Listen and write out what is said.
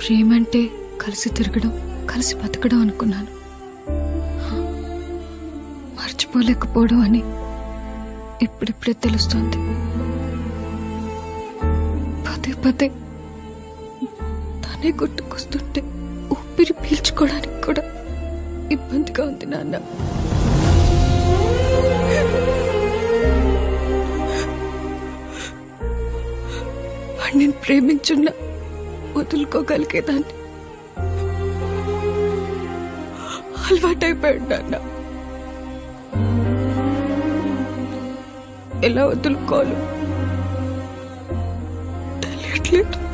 ప్రేమంటే కలిసి తిరగడం కలిసి బతకడం అనుకున్నాను. మర్చిపోలేకపోవడం అని ఇప్పుడిప్పుడే తెలుస్తోంది. పదే పదే తనే గుర్తుకొస్తుంటే ఊపిరి పీల్చుకోవడానికి కూడా ఇబ్బందిగా ఉంది నాన్న. నేను ప్రేమించున్నా. వదులుకోగలిగేదాన్ని. అలవాటైపోయాడు నాన్న. ఎలా వదులుకోవాలి? తెలియట్లేదు.